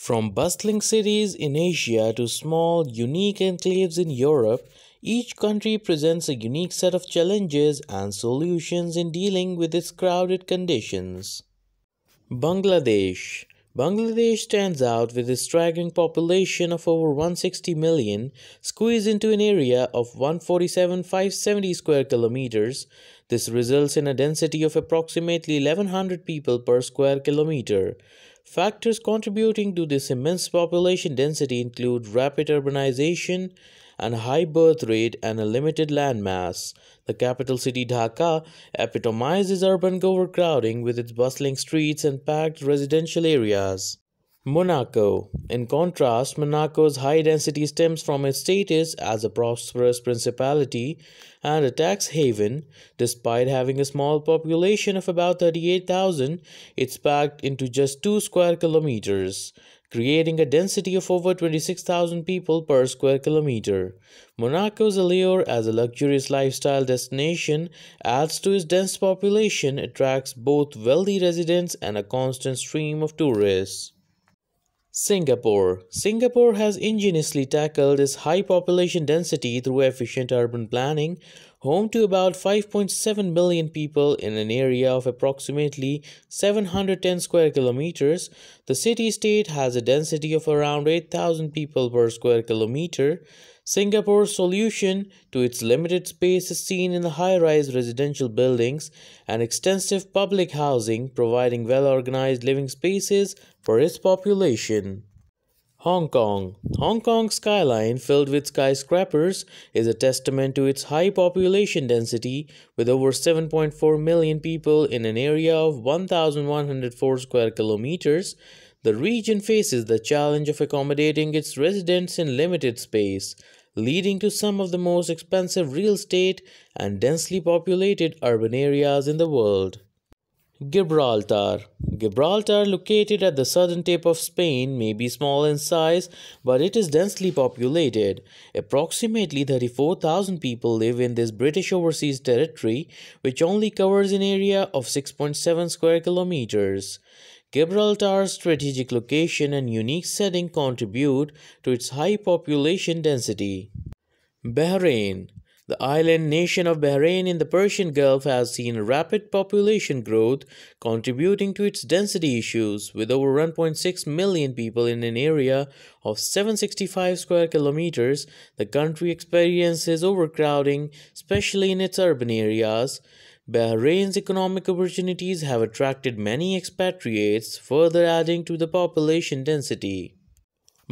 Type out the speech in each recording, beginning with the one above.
From bustling cities in Asia to small, unique enclaves in Europe, each country presents a unique set of challenges and solutions in dealing with its crowded conditions. Bangladesh Bangladesh stands out with a staggering population of over 160 million, squeezed into an area of 147,570 square kilometers. This results in a density of approximately 1100 people per square kilometer. Factors contributing to this immense population density include rapid urbanization, and high birth rate and a limited landmass. The capital city Dhaka epitomizes urban overcrowding with its bustling streets and packed residential areas. Monaco. In contrast, Monaco's high density stems from its status as a prosperous principality and a tax haven. Despite having a small population of about 38,000, it's packed into just 2 square kilometers creating a density of over 26,000 people per square kilometer. Monaco's allure as a luxurious lifestyle destination adds to its dense population, attracts both wealthy residents and a constant stream of tourists. Singapore. Singapore has ingeniously tackled its high population density through efficient urban planning, home to about 5.7 million people in an area of approximately 710 square kilometers. The city state has a density of around 8,000 people per square kilometer. Singapore's solution to its limited space is seen in the high rise residential buildings and extensive public housing, providing well organized living spaces for its population. Hong Kong. Hong Kong's skyline, filled with skyscrapers, is a testament to its high population density, with over 7.4 million people in an area of 1,104 square kilometers. The region faces the challenge of accommodating its residents in limited space, leading to some of the most expensive real estate and densely populated urban areas in the world. Gibraltar. Gibraltar, located at the southern tip of Spain, may be small in size, but it is densely populated. Approximately 34,000 people live in this British overseas territory, which only covers an area of 6.7 square kilometers. Gibraltar's strategic location and unique setting contribute to its high population density. Bahrain the island nation of Bahrain in the Persian Gulf has seen rapid population growth, contributing to its density issues, with over 1.6 million people in an area of 765 square kilometers. The country experiences overcrowding, especially in its urban areas. Bahrain's economic opportunities have attracted many expatriates, further adding to the population density.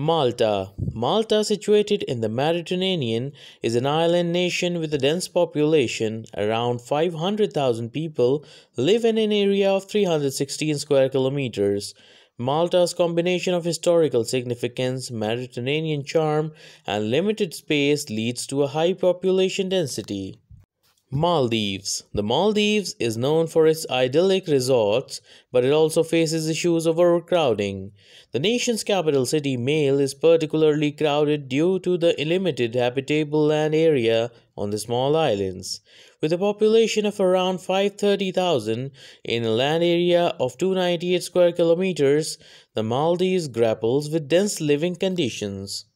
Malta. Malta, situated in the Mediterranean, is an island nation with a dense population. Around 500,000 people live in an area of 316 square kilometers. Malta's combination of historical significance, Mediterranean charm, and limited space leads to a high population density. Maldives. The Maldives is known for its idyllic resorts, but it also faces issues of overcrowding. The nation's capital city, Male, is particularly crowded due to the limited habitable land area on the small islands. With a population of around 530,000 in a land area of 298 square kilometers, the Maldives grapples with dense living conditions.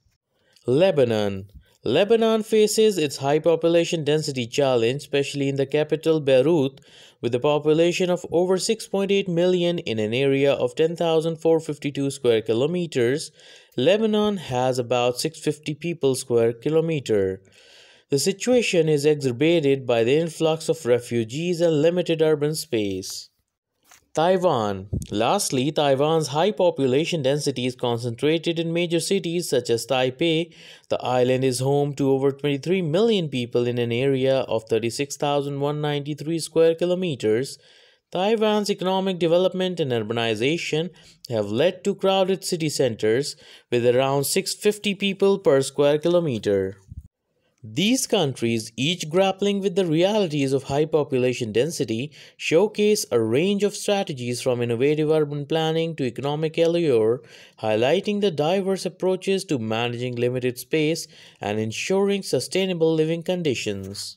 Lebanon. Lebanon faces its high population density challenge, especially in the capital Beirut, with a population of over 6.8 million in an area of 10,452 square kilometers. Lebanon has about 650 people square kilometer. The situation is exacerbated by the influx of refugees and limited urban space. Taiwan. Lastly, Taiwan's high population density is concentrated in major cities such as Taipei. The island is home to over 23 million people in an area of 36,193 square kilometers. Taiwan's economic development and urbanization have led to crowded city centers with around 650 people per square kilometer. These countries, each grappling with the realities of high population density, showcase a range of strategies from innovative urban planning to economic allure, highlighting the diverse approaches to managing limited space and ensuring sustainable living conditions.